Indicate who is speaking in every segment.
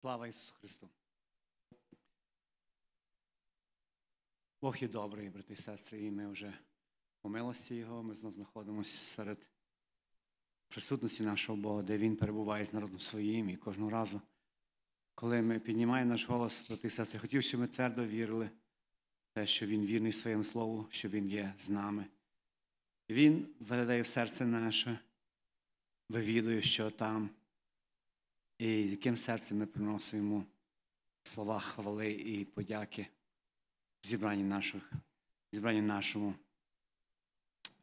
Speaker 1: Слава Ісусу Христу! Бог є добрий, брати і сестри, і ми вже по милості Його, ми знов знаходимося серед присутності нашого Бога, де Він перебуває з народом своїм. І кожного разу, коли ми піднімаємо наш голос, брати і сестри, хотів, щоб ми твердо вірили те, що Він вірний своєму слову, що Він є з нами. Він заглядає в серце наше, вивідує, що там. І яким серцем ми приносимо слова хвали і подяки зібранні наших, зібранні нашому.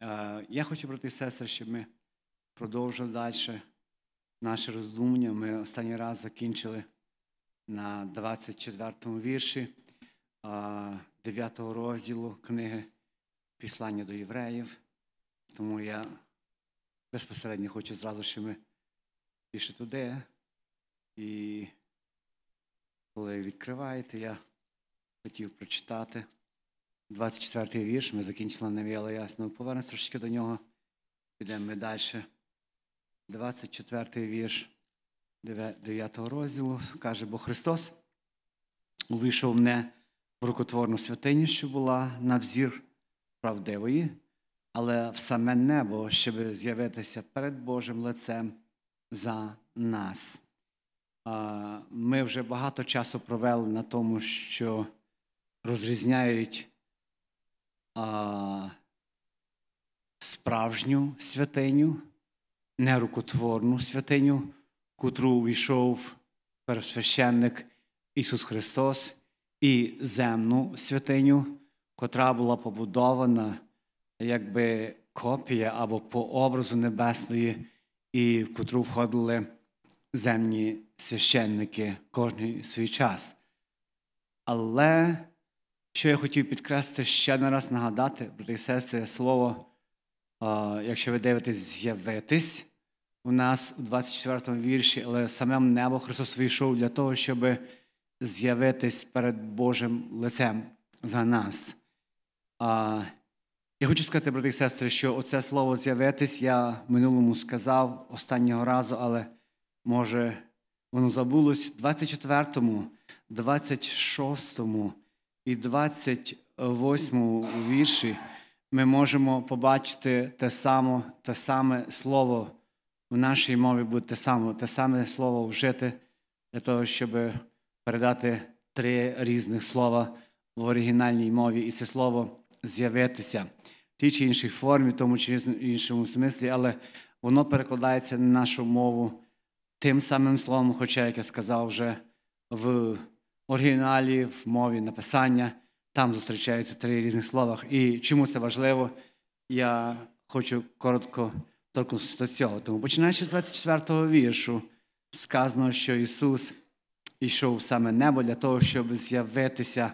Speaker 1: Е, Я хочу, брати і сестри, щоб ми продовжили далі наше роздумання. Ми останній раз закінчили на 24 му вірші 9 го розділу книги Післання до євреїв. Тому я безпосередньо хочу зразу, щоб ми пішли туди. І коли відкриваєте, я хотів прочитати 24-й вірш. Ми закінчили але ясно. Повернемося трошки до нього. Підемо ми далі. 24-й вірш 9 розділу каже, бо Христос увійшов не в рукотворну святиню, що була на взір правдивої, але в саме небо, щоб з'явитися перед Божим лицем за нас. Ми вже багато часу провели на тому, що розрізняють справжню святиню, нерукотворну святиню, котру увійшов пересвященник Ісус Христос, і земну святиню, котра була побудована якби копія або по образу небесної, і в котру входили земні священники кожний свій час. Але що я хотів підкреслити, ще не раз нагадати, брати і сестри, слово, якщо ви дивитесь, з'явитись у нас у 24 му вірші, але самим небо Христос вийшов для того, щоб з'явитись перед Божим лицем за нас. Я хочу сказати, брати і сестри, що оце слово з'явитись я в минулому сказав останнього разу, але може воно забулось в 24, 26 і 28 вірші ми можемо побачити те саме те саме слово в нашій мові буде те саме, те саме слово вжити для того, щоб передати три різних слова в оригінальній мові, і це слово з'явитися в тій чи іншій формі, в тому чи іншому смислі, але воно перекладається на нашу мову тим самим словом, хоча, як я сказав, вже в оригіналі, в мові написання, там зустрічаються три різних слова. І чому це важливо, я хочу коротко торкнутися до цього. Тому починаючи з 24-го віршу, сказано, що Ісус йшов саме небо для того, щоб з'явитися.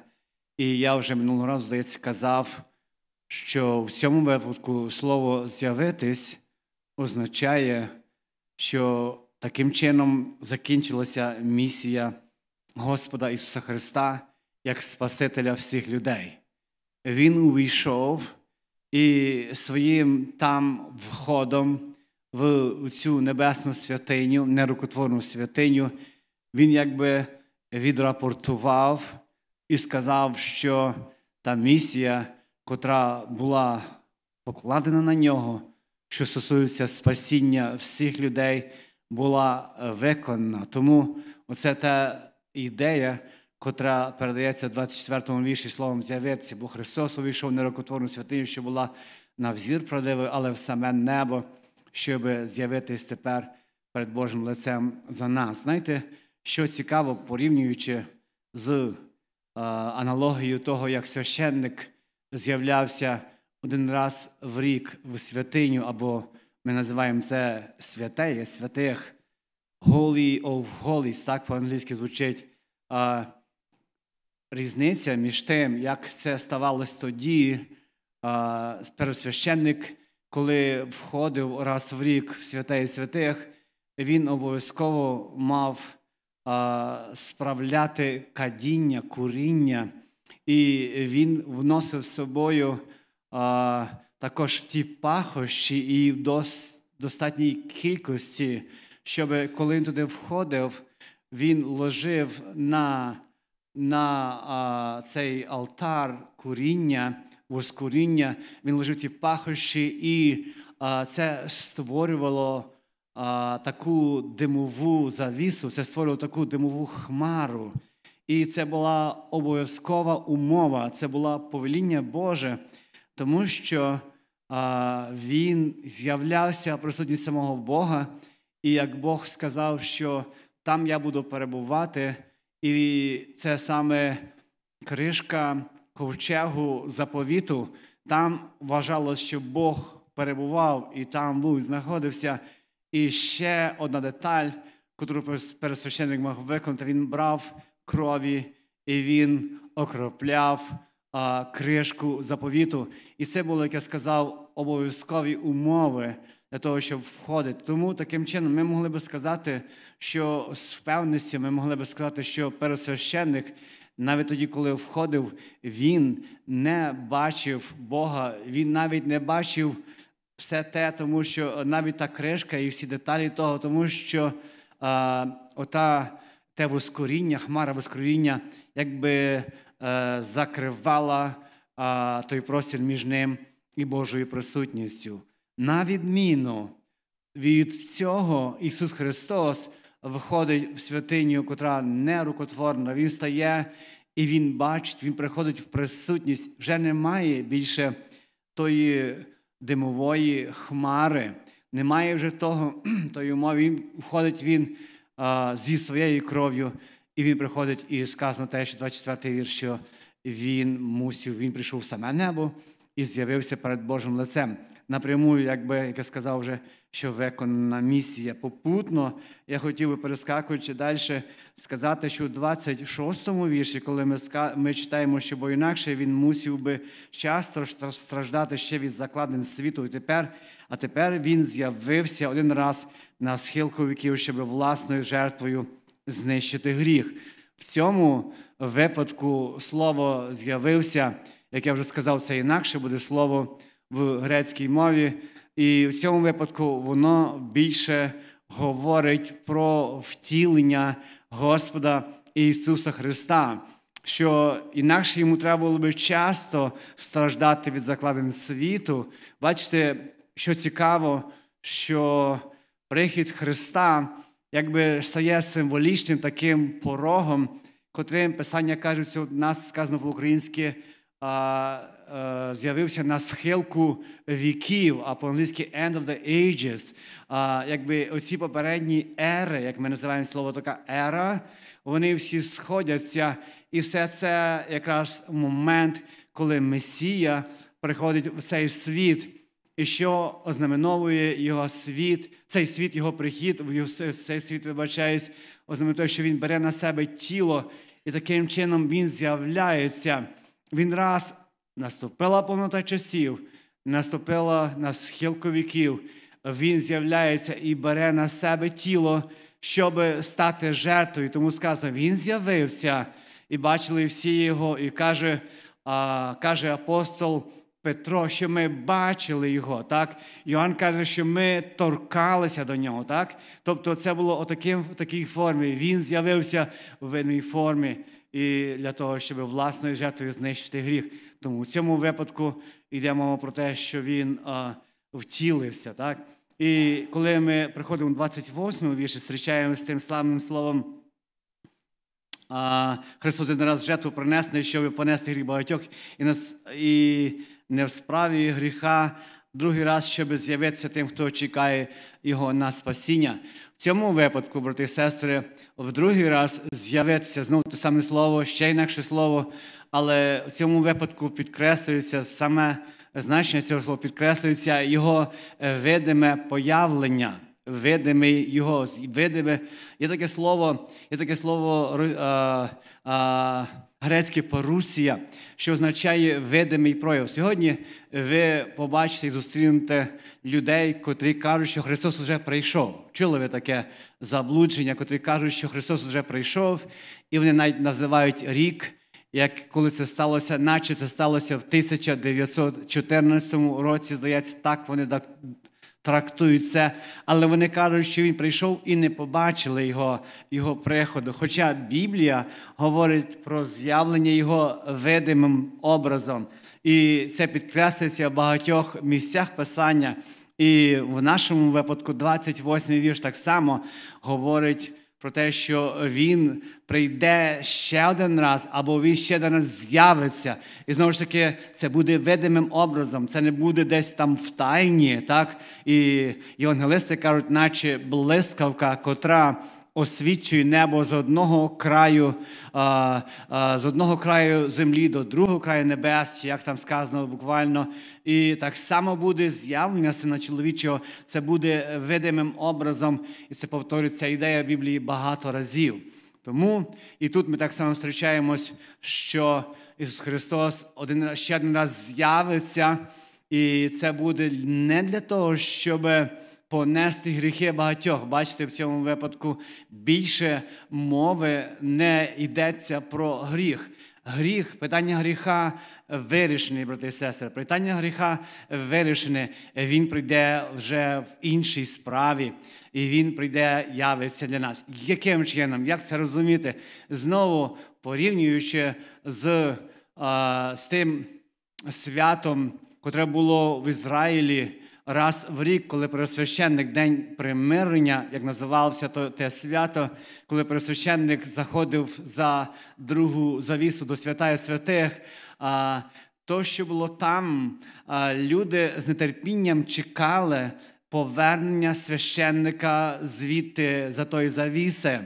Speaker 1: І я вже минулого разу, здається, казав, що в цьому випадку слово з'явитись означає, що Таким чином закінчилася місія Господа Ісуса Христа як Спасителя всіх людей. Він увійшов і своїм там входом в цю небесну святиню, нерукотворну святиню, він якби відрапортував і сказав, що та місія, котра була покладена на нього, що стосується спасіння всіх людей була е, виконана. Тому оце та ідея, котра передається в 24 му вірші словом з'явитися, бо Христос увійшов в нерокотворну святиню, що була на взір правдивий, але в саме небо, щоб з'явитись тепер перед Божим лицем за нас. Знаєте, що цікаво, порівнюючи з е, аналогією того, як священник з'являвся один раз в рік в святиню або ми називаємо це святеє, святих, Holy of Holies, так по-англійськи звучить. Різниця між тим, як це ставалось тоді, а, пересвященник, коли входив раз в рік в святеє святих, він обов'язково мав справляти кадіння, куріння, і він вносив з собою. Також ті пахощі і в достатній кількості, щоб коли він туди входив, він ложив на на а, цей алтар куріння, воскуріння, він ложив ті пахощі, і а, це створювало а, таку димову завісу, це створювало таку димову хмару. І це була обов'язкова умова, це було повеління Боже, тому що а, він з'являвся присутність самого Бога, і як Бог сказав, що там я буду перебувати, і це саме кришка ковчегу заповіту, там вважалося, що Бог перебував і там був, знаходився. І ще одна деталь, яку пересвященник мав виконати, він брав крові і він окропляв а, кришку заповіту. І це було, як я сказав, обов'язкові умови для того, щоб входити. Тому таким чином ми могли би сказати, що з впевненістю ми могли би сказати, що пересвященник, навіть тоді, коли входив, він не бачив Бога, він навіть не бачив все те, тому що навіть та кришка і всі деталі того, тому що а, ота те воскоріння, хмара воскоріння, якби е, закривала а, той простір між ним і Божою присутністю. На відміну від цього, Ісус Христос виходить в святиню, котра не рукотворна. Він стає і Він бачить, Він приходить в присутність. Вже немає більше тої димової хмари, немає вже того, тої умови. Він входить він а, зі своєю кров'ю, і він приходить і сказано те, що 24 й вірш, що він мусив, він прийшов в саме небо і з'явився перед Божим лицем. Напряму, якби як я сказав вже, що виконана місія. Попутно я хотів би, перескакуючи далі, сказати, що у 26-му вірші, коли ми ми читаємо, що бо інакше він мусив би часто страждати ще від закладень світу. І тепер, А тепер він з'явився один раз на схилку віків, щоб власною жертвою знищити гріх. В цьому випадку слово з'явився, як я вже сказав, це інакше буде слово в грецькій мові. І в цьому випадку воно більше говорить про втілення Господа Ісуса Христа, що інакше йому треба було би часто страждати від закладень світу. Бачите, що цікаво, що прихід Христа якби стає символічним таким порогом, котрим Писання кажуть, що у нас сказано по-українськи. З'явився на схилку віків, а по-англійськи end of the ages. Якби оці попередні ери, як ми називаємо слово така ера, вони всі сходяться. І все це якраз момент, коли Месія приходить в цей світ і що ознаменовує його світ, цей світ, його прихід, цей світ, вибачаюсь, ознаменує, що він бере на себе тіло, і таким чином він з'являється. Він раз наступила повнота часів, наступила на схилку віків. Він з'являється і бере на себе тіло, щоб стати жертвою. Тому сказано, він з'явився і бачили всі його, і каже, а, каже апостол. Петро, що ми бачили його. так? Йоанн каже, що ми торкалися до нього. так? Тобто це було в такій формі. Він з'явився в видній формі і для того, щоб власною жертвою знищити гріх. Тому в цьому випадку йде мова про те, що він а, втілився. так? І коли ми приходимо в 28 вірші, зустрічаємося з тим славним словом. А, Христос один раз жертву принесений, щоб понести гріх багатьох і нас і не в справі гріха, другий раз, щоб з'явитися тим, хто чекає його на спасіння. В цьому випадку, брати і сестри, в другий раз з'явиться знову те саме слово, ще інакше слово, але в цьому випадку підкреслюється саме значення цього слова, підкреслюється його е, видиме появлення. Видимий його, видиме. Є таке слово, є таке слово а, а, грецьке парусія, що означає видимий прояв. Сьогодні ви побачите і зустрінете людей, котрі кажуть, що Христос вже прийшов. Чули ви таке заблудження, котрі кажуть, що Христос вже прийшов, і вони навіть називають рік. Як коли це сталося, наче це сталося в 1914 році, здається, так вони трактують це, але вони кажуть, що він прийшов і не побачили його його приходу. Хоча Біблія говорить про з'явлення його видимим образом. І це підкреслюється в багатьох місцях писання. І в нашому випадку, 28 вірш, так само говорить про те, що він прийде ще один раз, або він ще один раз з'явиться. І знову ж таки, це буде видимим образом, це не буде десь там в тайні. так? І євангелисти кажуть, наче блискавка, котра освічує небо з одного краю з одного краю землі до другого краю небес, чи як там сказано буквально. І так само буде з'явлення сина чоловічого, це буде видимим образом, і це повторюється ідея в Біблії багато разів. Тому і тут ми так само зустрічаємось, що Ісус Христос один ще один раз з'явиться, і це буде не для того, щоб понести гріхи багатьох. Бачите, в цьому випадку більше мови не йдеться про гріх. Гріх, питання гріха вирішене, брати і сестри. Питання гріха вирішене. Він прийде вже в іншій справі, і він прийде, явиться для нас. Яким чином? Як це розуміти? Знову порівнюючи з, з тим святом, котре було в Ізраїлі раз в рік, коли Пресвященник День примирення, як називався то те свято, коли Пресвященник заходив за другу завісу до святая святих. То, що було там, люди з нетерпінням чекали повернення священника звідти за той завіси.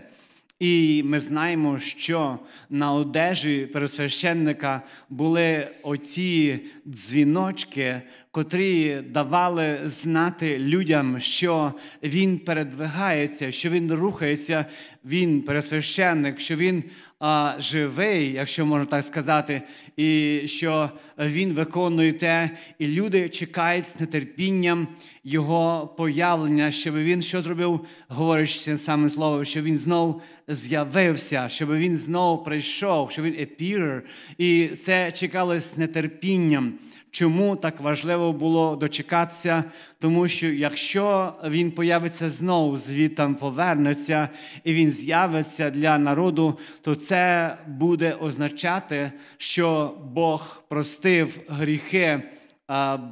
Speaker 1: І ми знаємо, що на одежі пересвященника були оті дзвіночки, котрі давали знати людям, що він передвигається, що він рухається, він пересвященник, що він а, живий, якщо можна так сказати, і що він виконує те, і люди чекають з нетерпінням його появлення, щоб він що зробив, говорячи цим самим словом, що він знов з'явився, щоб він знов прийшов, що він appear, і це чекали з нетерпінням. Чому так важливо було дочекатися? Тому що якщо він появиться знову, звідтам повернеться і він з'явиться для народу, то це буде означати, що Бог простив гріхи.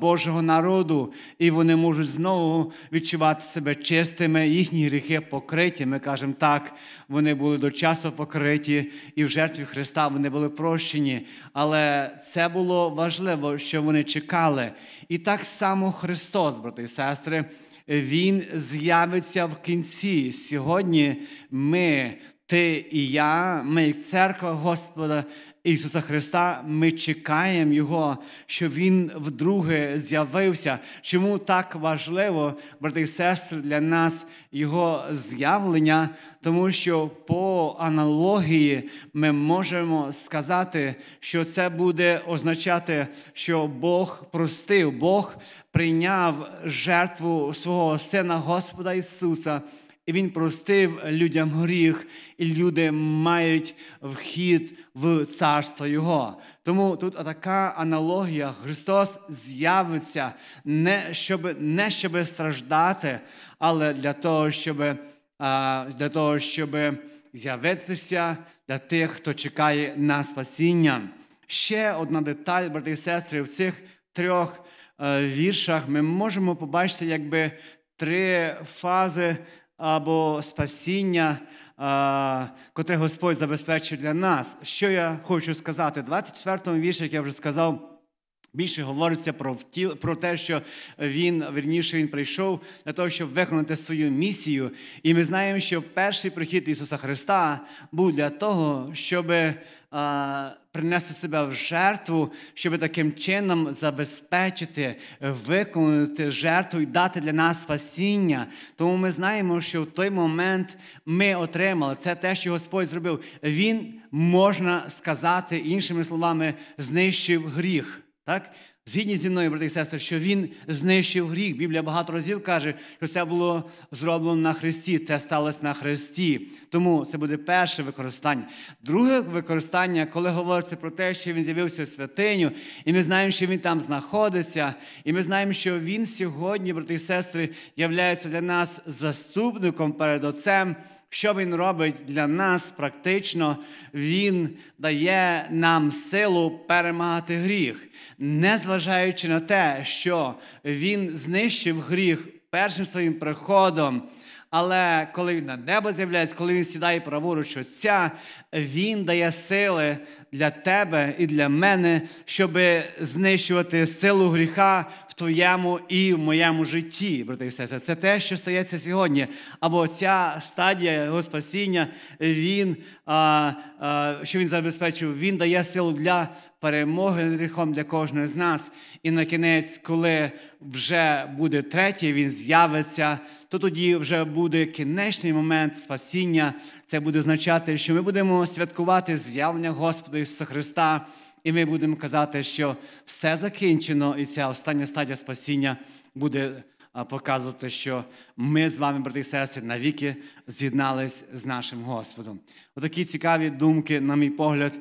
Speaker 1: Божого народу, і вони можуть знову відчувати себе чистими, їхні гріхи покриті. Ми кажемо так, вони були до часу покриті, і в жертві Христа вони були прощені. Але це було важливо, що вони чекали. І так само Христос, брати і сестри, Він з'явиться в кінці. Сьогодні ми, ти і я, ми, як церква Господа, Ісуса Христа, ми чекаємо Його, що Він вдруге з'явився. Чому так важливо, брати і сестри, для нас Його з'явлення? Тому що по аналогії ми можемо сказати, що це буде означати, що Бог простив, Бог прийняв жертву свого Сина Господа Ісуса. І Він простив людям гріх, і люди мають вхід в царство Його. Тому тут така аналогія. Христос з'явиться не щоб не щоб страждати, але для того, щоб для того, щоб з'явитися для тих, хто чекає на спасіння. Ще одна деталь, брати і сестри, в цих трьох е, віршах ми можемо побачити якби три фази або спасіння, котре Господь забезпечив для нас. Що я хочу сказати? 24 му вірші, як я вже сказав. Більше говориться про втіл, про те, що він верніше він прийшов для того, щоб виконати свою місію. І ми знаємо, що перший прихід Ісуса Христа був для того, щоб а, принести себе в жертву, щоб таким чином забезпечити, виконати жертву і дати для нас спасіння. Тому ми знаємо, що в той момент ми отримали це те, що Господь зробив. Він можна сказати іншими словами, знищив гріх. Так? Згідні зі мною, брати і сестри, що він знищив гріх. Біблія багато разів каже, що це було зроблено на Христі, це сталося на Христі. Тому це буде перше використання. Друге використання, коли говориться про те, що він з'явився в святиню, і ми знаємо, що він там знаходиться, і ми знаємо, що він сьогодні, брати і сестри, являється для нас заступником перед Отцем. Що він робить для нас практично, він дає нам силу перемагати гріх, незважаючи на те, що він знищив гріх першим своїм приходом. Але коли він на небо з'являється, коли він сідає праворуч Отця, він дає сили для тебе і для мене, щоб знищувати силу гріха твоєму і в моєму житті, брати і сестри. Це те, що стається сьогодні. Або ця стадія його спасіння, він, а, а, що він забезпечив, він дає силу для перемоги над гріхом для кожного з нас. І на кінець, коли вже буде третій, він з'явиться, то тоді вже буде кінечний момент спасіння. Це буде означати, що ми будемо святкувати з'явлення Господа Ісуса Христа. І ми будемо казати, що все закінчено, і ця остання стадія спасіння буде показувати, що ми з вами, брати і сестри, навіки з'єднались з нашим Господом. Отакі цікаві думки, на мій погляд,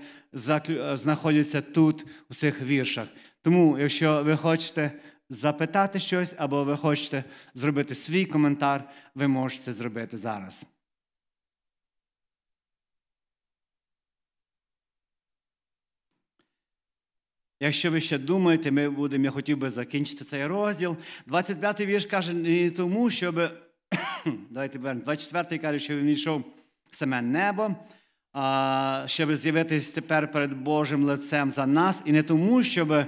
Speaker 1: знаходяться тут, у цих віршах. Тому, якщо ви хочете запитати щось, або ви хочете зробити свій коментар, ви можете зробити зараз. Якщо ви ще думаєте, ми будемо, я хотів би закінчити цей розділ. 25-й вірш каже, не тому, щоб. Давайте 24-й каже, що він йшов саме небо, щоб з'явитись тепер перед Божим лицем за нас, і не тому, щоб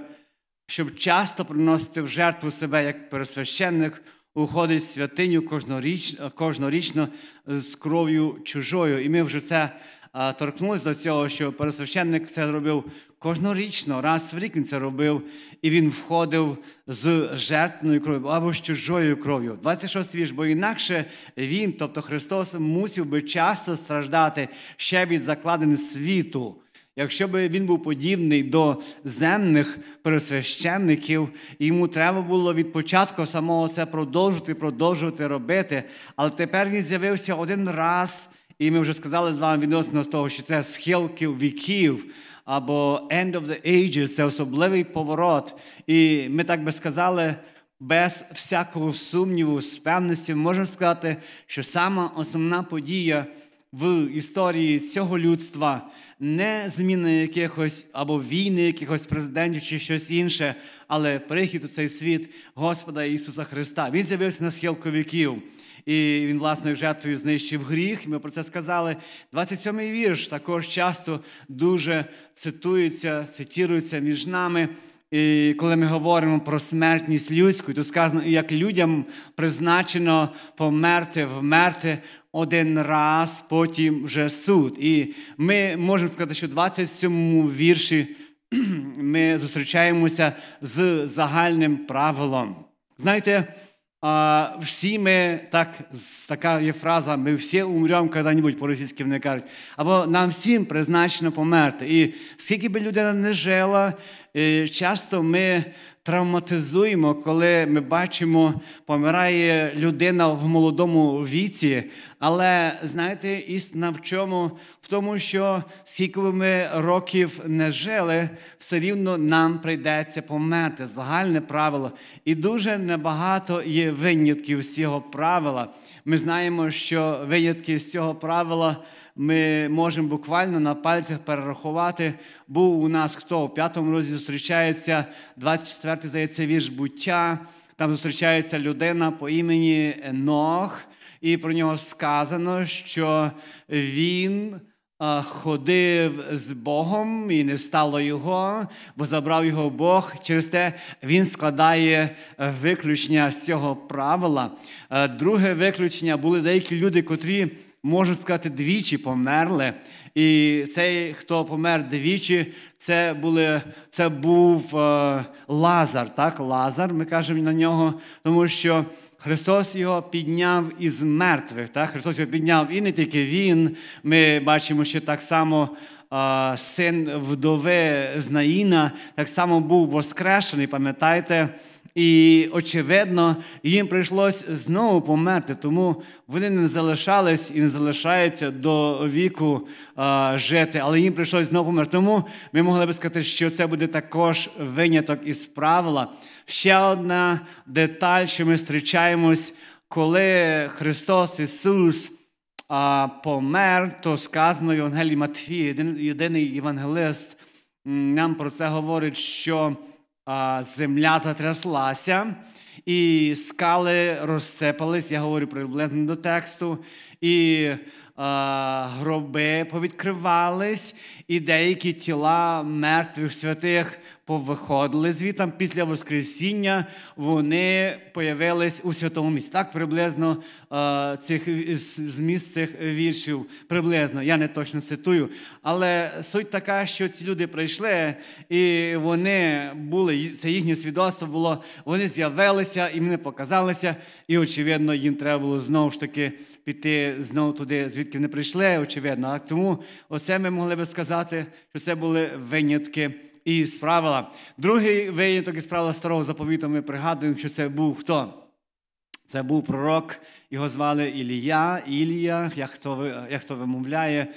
Speaker 1: щоб часто приносити в жертву себе як пересвященник, уходить в святиню кожнорічно, кожнорічно з кров'ю чужою. І ми вже це торкнулися до цього, що пересвященник це робив кожнорічно, раз в рік він це робив, і він входив з жертвною кров'ю або з чужою кров'ю. 26 вірш, бо інакше він, тобто Христос, мусив би часто страждати ще від закладин світу. Якщо б він був подібний до земних пересвященників, йому треба було від початку самого це продовжувати, продовжувати робити. Але тепер він з'явився один раз, і ми вже сказали з вами відносно того, що це схилки віків або End of the Ages, це особливий поворот. І ми так би сказали, без всякого сумніву, з певності, можемо сказати, що сама основна подія в історії цього людства не зміна якихось або війни, якихось президентів чи щось інше, але прихід у цей світ Господа Ісуса Христа. Він з'явився на схилку віків і він власною жертвою знищив гріх. Ми про це сказали. 27-й вірш також часто дуже цитується, цитірується між нами. І коли ми говоримо про смертність людську, то сказано, як людям призначено померти, вмерти один раз, потім вже суд. І ми можемо сказати, що в 27-му вірші ми зустрічаємося з загальним правилом. Знаєте, всі ми так, така є фраза, ми всі умремо коли-небудь по-російськи вони кажуть. Або нам всім призначено померти. І скільки би людина не жила, е, часто ми травматизуємо, коли ми бачимо, помирає людина в молодому віці. Але знаєте, істина в чому? В тому, що скільки ми років не жили, все рівно нам прийдеться померти. Загальне правило. І дуже небагато є винятків з цього правила. Ми знаємо, що винятки з цього правила ми можемо буквально на пальцях перерахувати. Був у нас хто в п'ятому розі зустрічається 24-й здається, вірш буття. Там зустрічається людина по імені Енох, і про нього сказано, що він. Ходив з Богом і не стало його, бо забрав його Бог. Через те він складає виключення з цього правила. Друге виключення були деякі люди, котрі можна сказати, двічі померли. І цей, хто помер двічі, це були, це був е, Лазар. так, Лазар, ми кажемо на нього, тому що Христос його підняв із мертвих. Так? Христос його підняв і не тільки Він. Ми бачимо, що так само син вдови з Наїна так само був воскрешений, пам'ятаєте? І, очевидно, їм прийшлось знову померти, тому вони не залишались і не залишаються до віку а, жити, але їм прийшлось знову померти. Тому ми могли би сказати, що це буде також виняток із правила. Ще одна деталь, що ми зустрічаємось, коли Христос Ісус а, помер, то сказано в Євангелії Матфія, єдиний євангелист, нам про це говорить, що земля затряслася, і скали розсипались, я говорю приблизно до тексту, і гроби повідкривались, і деякі тіла мертвих святих повиходили звітам після Воскресіння, вони появились у святому місці. Так, приблизно цих зміст цих віршів, приблизно, я не точно цитую. Але суть така, що ці люди прийшли, і вони були, це їхнє свідоцтво було, вони з'явилися і вони показалися, і, очевидно, їм треба було знову ж таки піти знову туди, звідки вони прийшли, очевидно. Тому оце ми могли би сказати, що це були винятки із правила. Другий виняток із правила старого заповіту ми пригадуємо, що це був хто? Це був пророк, його звали Ілія, Ілія, як хто як хто вимовляє.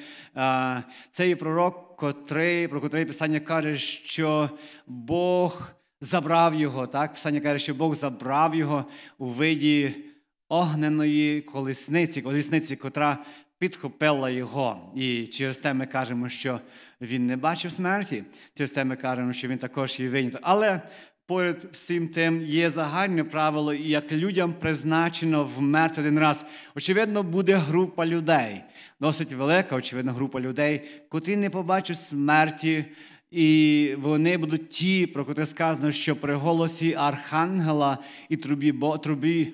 Speaker 1: Це є пророк, котрий, про котрий Писання каже, що Бог забрав його. Так? Писання каже, що Бог забрав його у виді огненої колесниці, колесниці, котра підхопила його. І через те ми кажемо, що він не бачив смерті. Через те ми кажемо, що він також є виняток. Але поряд всім тим є загальне правило, і як людям призначено вмерти один раз. Очевидно, буде група людей, досить велика, очевидно, група людей, котрі не побачать смерті. І вони будуть ті, про котрі сказано, що при голосі Архангела і трубі, трубі,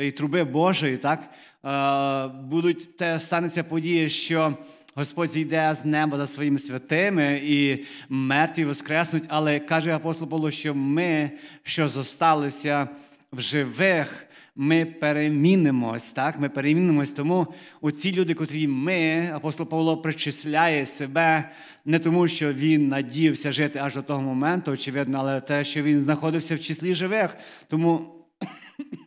Speaker 1: і труби Божої, так, будуть те станеться подія, що Господь зійде з неба за своїми святими і мертві воскреснуть, але каже апостол Павло, що ми, що зосталися в живих, ми перемінимось, так? Ми перемінимось. Тому оці люди, котрі ми, апостол Павло причисляє себе не тому, що він надіявся жити аж до того моменту, очевидно, але те, що він знаходився в числі живих. Тому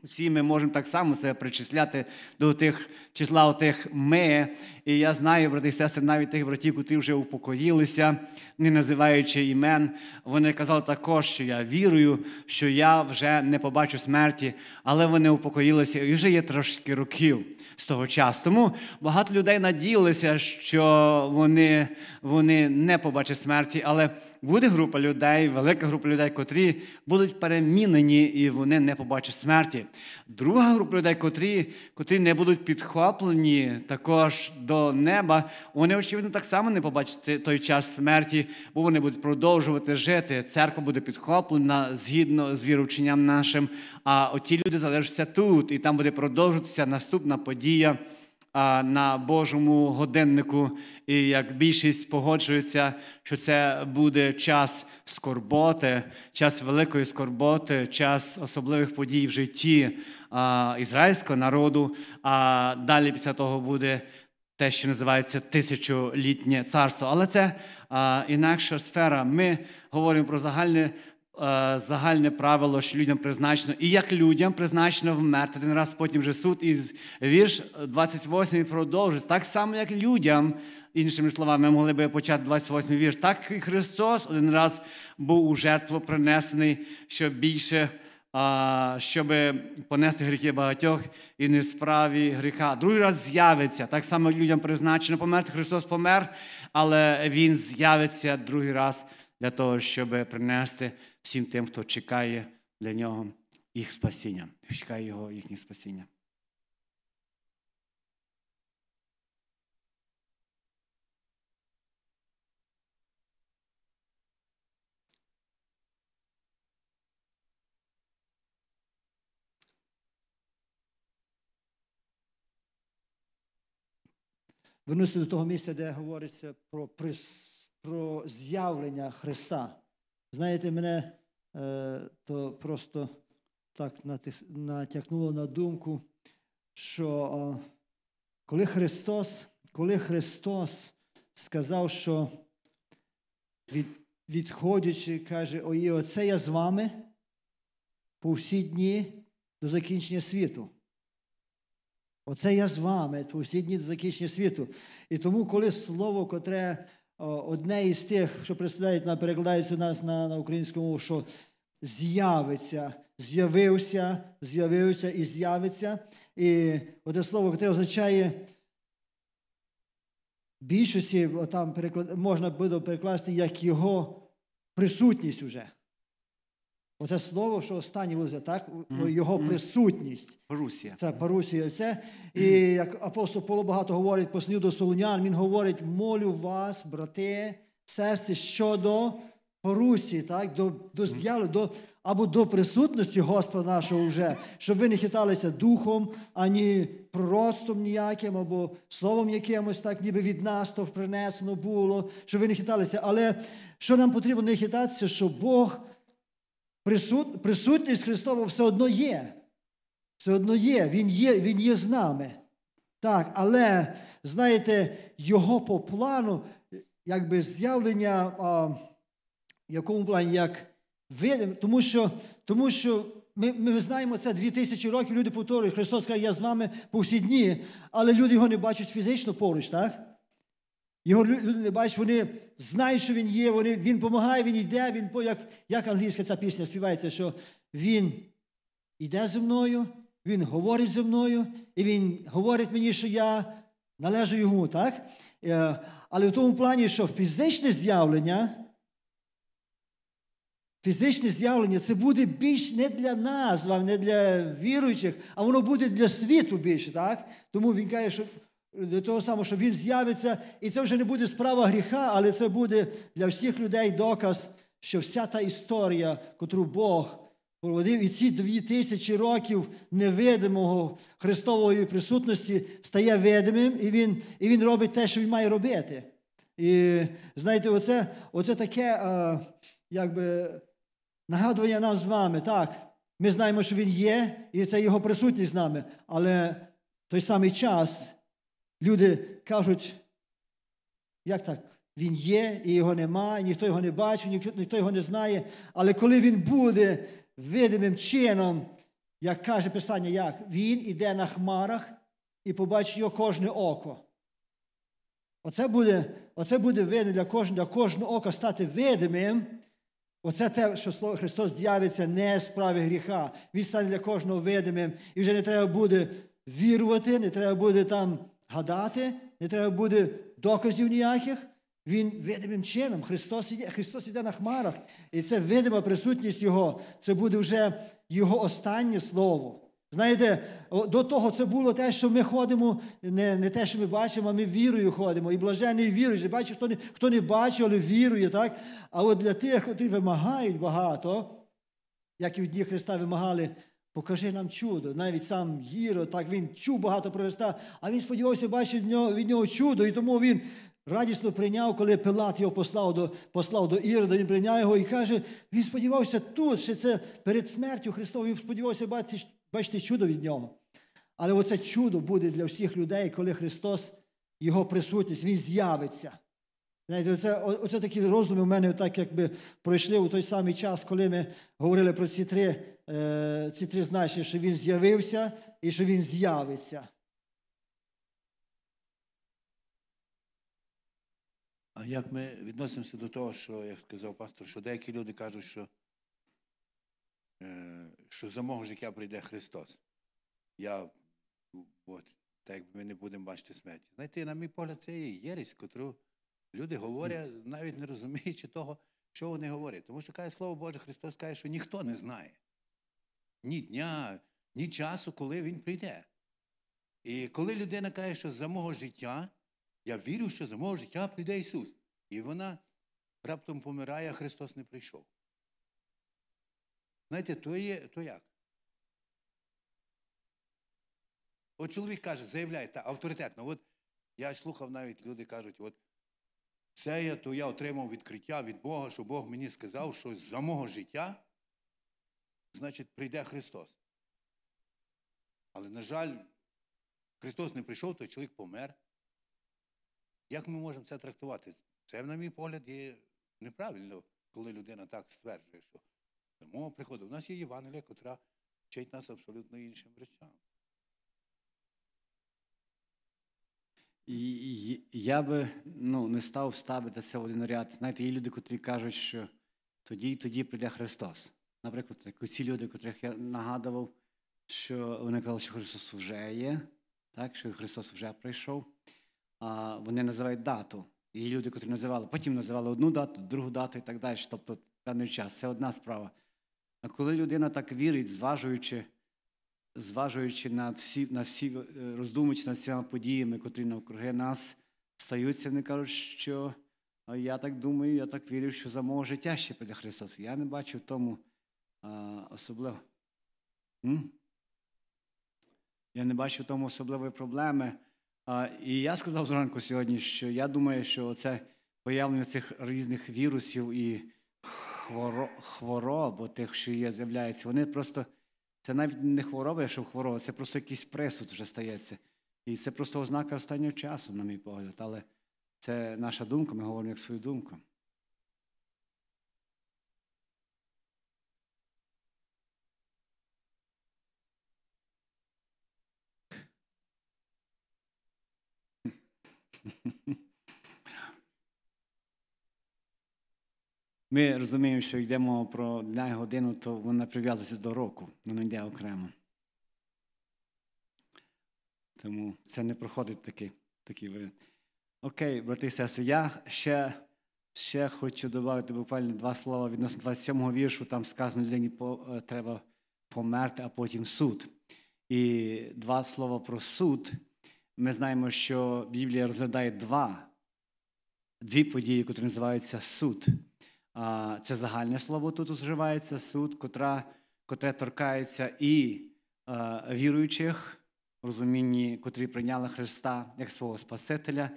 Speaker 1: всі ми можемо так само себе причисляти до тих числа тих ми. І я знаю, брати і сестри, навіть тих братів, які вже упокоїлися, не називаючи імен. Вони казали також, що я вірую, що я вже не побачу смерті, але вони упокоїлися і вже є трошки років з того часу. Тому багато людей надіялися, що вони, вони не побачать смерті, але буде група людей, велика група людей, котрі будуть перемінені і вони не побачать смерті. Друга група людей, котрі, котрі не будуть підхоплені також до неба, вони, очевидно, так само не побачать той час смерті, бо вони будуть продовжувати жити. Церква буде підхоплена згідно з вірученням нашим. А оті люди залишаться тут, і там буде продовжуватися наступна подія на Божому годиннику, і як більшість погоджується, що це буде час скорботи, час великої скорботи, час особливих подій в житті ізраїльського народу. А далі після того буде те, що називається тисячолітнє царство. Але це інакша сфера. Ми говоримо про загальне. Загальне правило, що людям призначено, і як людям призначено вмерти один раз, потім вже суд, і вірш 28 продовжується. Так само, як людям, іншими словами, ми могли би почати 28 вірш, так і Христос один раз був у жертву принесений, що більше щоб понести гріхи багатьох і не справі гріха. Другий раз з'явиться. Так само людям призначено померти. Христос помер, але Він з'явиться другий раз для того, щоб принести всім тим, хто чекає для нього їх спасіння, чекає його їхнє спасіння.
Speaker 2: Вернуся до того місця, де говориться про про з'явлення Христа. Знаєте, мене е, то просто так натякнуло на думку, що а, коли Христос, коли Христос сказав, що від, відходячи, каже, ой, оце я з вами по всі дні до закінчення світу. Оце я з вами по всі дні до закінчення світу. І тому, коли слово, котре одне із тих, що представляють перекладається нас на, на українську мову, що з'явиться, з'явився, з'явився і з'явиться. І оте слово, яке означає більшості там переклад, можна буде перекласти як його присутність уже. Оце слово, що останнє було, так? Його присутність.
Speaker 1: Парусія.
Speaker 2: Це парусія. Це. І як апостол Павло багато говорить послів до Солунян, він говорить: молю вас, брати, сестри, щодо парусії, так? до, до, з'явлення, до, або до присутності Господа нашого вже, щоб ви не хиталися духом, ані пророцтвом ніяким, або словом якимось, так, ніби від нас то принесено було, щоб ви не хиталися. Але що нам потрібно не хитатися, що Бог присутність Христова все одно є. Все одно є, він є, він є з нами. Так, але, знаєте, його по плану, якби з'явлення, в якому плані, як видим, тому що, тому що ми, ми знаємо це дві тисячі років, люди повторюють, Христос каже, я з вами по всі дні, але люди його не бачать фізично поруч, так? Його лю- люди бачать, вони знають, що він є, вони, він допомагає, він йде, він, як, як англійська ця пісня співається, що він йде зі мною, він говорить зі мною, і він говорить мені, що я належу йому, так? Е, Але в тому плані, що фізичне з'явлення, фізичне з'явлення це буде більш не для нас, не для віруючих, а воно буде для світу більше, так? Тому він каже, що до того самого, що він з'явиться, і це вже не буде справа гріха, але це буде для всіх людей доказ, що вся та історія, котру Бог проводив, і ці дві тисячі років невидимого Христової присутності стає видимим, і він, і він робить те, що він має робити. І знаєте, оце, оце таке, а, якби нагадування нам з вами. Так, ми знаємо, що він є, і це його присутність з нами. Але той самий час люди кажуть, як так? Він є, і його нема, і ніхто його не бачив, ніхто, ніхто його не знає. Але коли він буде видимим чином, як каже Писання, як? Він іде на хмарах і побачить його кожне око. Оце буде, оце буде видно для кожного, для кожного ока стати видимим. Оце те, що Слово Христос з'явиться не з справи гріха. Він стане для кожного видимим. І вже не треба буде вірувати, не треба буде там гадати, не треба буде доказів ніяких. Він видимим чином. Христос іде, Христос іде на хмарах. І це видима присутність Його. Це буде вже Його останнє слово. Знаєте, до того це було те, що ми ходимо, не, не те, що ми бачимо, а ми вірою ходимо. І блажений віруючий. Бачиш, хто не, хто не бачив, але вірує, так? А от для тих, які вимагають багато, як і в дні Христа вимагали, покажи нам чудо. Навіть сам Гіро, так він чув багато про Христа, а він сподівався бачити від нього, чудо, і тому він радісно прийняв, коли Пилат його послав до, послав до Ірода, він прийняв його і каже, він сподівався тут, що це перед смертю Христовою, він сподівався бачити, бачити чудо від нього. Але оце чудо буде для всіх людей, коли Христос, Його присутність, Він з'явиться. Знаєте, оце, оце такі роздуми в мене так якби пройшли у той самий час, коли ми говорили про ці три, ці три значення, що він з'явився і що він з'явиться.
Speaker 3: А як ми відносимося до того, що, як сказав пастор, що деякі люди кажуть, що, е, що за мого життя прийде Христос. Я, от, так ми не будемо бачити смерті. Знаєте, на мій погляд, це є єресь, котру люди говорять, навіть не розуміючи того, що вони говорять. Тому що каже Слово Боже, Христос каже, що ніхто не знає ні дня, ні часу, коли Він прийде. І коли людина каже, що за мого життя, я вірю, що за мого життя прийде Ісус. І вона раптом помирає, а Христос не прийшов. Знаєте, то є, то як? От чоловік каже, заявляє та авторитетно. От я слухав навіть, люди кажуть, от це я, то я отримав відкриття від Бога, що Бог мені сказав, що за мого життя значить прийде Христос. Але, на жаль, Христос не прийшов, той чоловік помер. Як ми можемо це трактувати? Це, на мій погляд, є неправильно, коли людина так стверджує, що мова приходу. У нас є Євангелія, котра вчить нас абсолютно іншим речам.
Speaker 1: Я би ну, не став ставити це в один ряд. Знаєте, є люди, котрі кажуть, що тоді і тоді прийде Христос. Наприклад, ці люди, котрих я нагадував, що вони казали, що Христос вже є, так, що Христос вже прийшов. А вони називають дату. І люди, котрі називали, потім називали одну дату, другу дату і так далі. Тобто певний час. Це одна справа. А коли людина так вірить, зважуючи зважуючи на всі, на всі е, роздумуючи над всіма подіями, котрі навкруги нас стаються, вони кажуть, що я так думаю, я так вірю, що за мого життя ще прийде Христос. Я не бачу в тому особливо. М? Я не бачу в тому особливої проблеми. А, і я сказав зранку сьогодні, що я думаю, що це появлення цих різних вірусів і хворо, хвороб, тих, що є, з'являються, вони просто. Це навіть не хвороба, якщо хвороба, це просто якийсь присуд вже стається. І це просто ознака останнього часу, на мій погляд. Але це наша думка, ми говоримо як свою думку. Ми розуміємо, що йдемо про дня і годину, то вона прив'язується до року, вона йде окремо. Тому це не проходить такий, такий варіант. Окей, брати і сестри, я ще, ще хочу додати буквально два слова відносно 27-го віршу. Там сказано, людині е, треба померти, а потім суд. І два слова про суд. Ми знаємо, що Біблія розглядає два, дві події, які називаються суд. Це загальне слово тут вживається суд, котра, котре торкається і віруючих, розумінні, котрі прийняли Христа як свого Спасителя,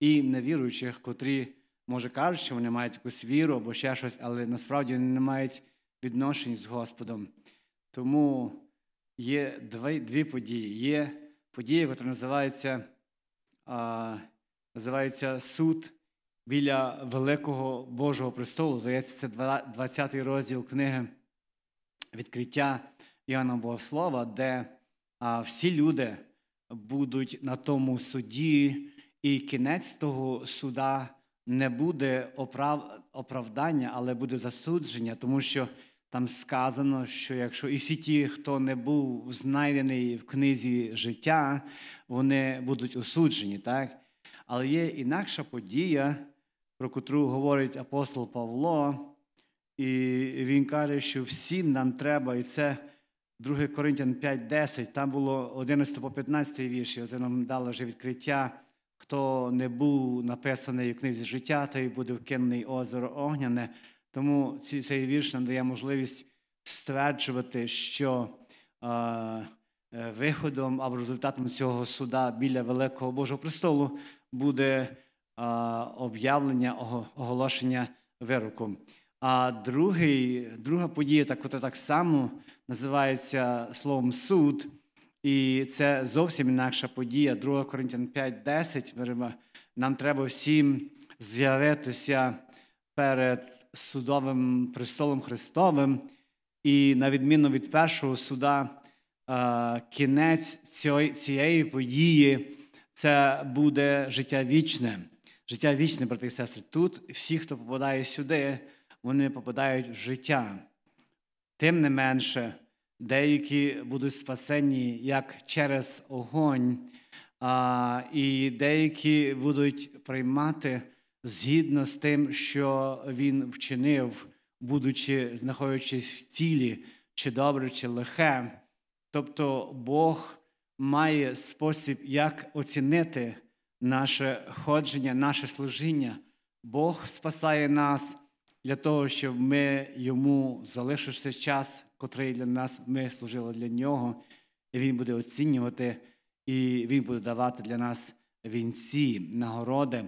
Speaker 1: і невіруючих, котрі, може, кажуть, що вони мають якусь віру або ще щось, але насправді вони не мають відношень з Господом. Тому є дві, дві події. Є подія, яка називається, а, називається суд біля великого Божого престолу. Здається, це 20 розділ книги відкриття Іоанна Богослова, де а, всі люди будуть на тому суді, і кінець того суда не буде оправ... оправдання, але буде засудження, тому що там сказано, що якщо і всі ті, хто не був знайдений в книзі життя, вони будуть осуджені. так? Але є інакша подія, про котру говорить апостол Павло, і він каже, що всім нам треба, і це 2 Коринтян 5.10, там було 11 по 15 вірші, оце нам дало вже відкриття. Хто не був написаний у книзі життя, той буде вкинений озеро Огняне. Тому цей вірш нам дає можливість стверджувати, що е, виходом або результатом цього суда біля Великого Божого престолу буде об'явлення, оголошення вироку. А другий, друга подія, яка так само називається словом суд, і це зовсім інакша подія. 2 Коринтян 5:10. Нам треба всім з'явитися перед судовим престолом Христовим. І на відміну від першого суда, кінець цієї події це буде життя вічне. Життя вічне, брати і сестри. Тут всі, хто попадає сюди, вони попадають в життя. Тим не менше, деякі будуть спасені як через огонь, а, і деякі будуть приймати згідно з тим, що він вчинив, будучи знаходячись в тілі, чи добре, чи лихе. Тобто Бог має спосіб, як оцінити наше ходження, наше служіння. Бог спасає нас для того, щоб ми йому залишився час, котрий для нас ми служили для нього, і Він буде оцінювати, і Він буде давати для нас вінці, нагороди,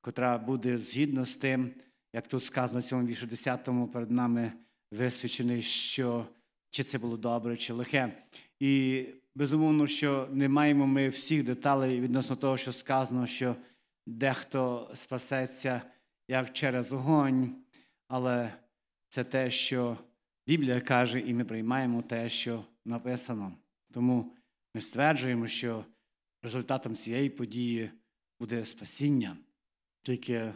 Speaker 1: котра буде згідно з тим, як тут сказано в цьому вірші 10 перед нами висвічений, що чи це було добре, чи лихе. І безумовно, що не маємо ми всіх деталей відносно того, що сказано, що дехто спасеться як через огонь, але це те, що Біблія каже, і ми приймаємо те, що написано. Тому ми стверджуємо, що результатом цієї події буде спасіння. Тільки